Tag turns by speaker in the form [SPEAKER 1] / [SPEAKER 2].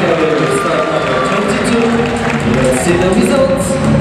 [SPEAKER 1] from start number 22. Let's see the results.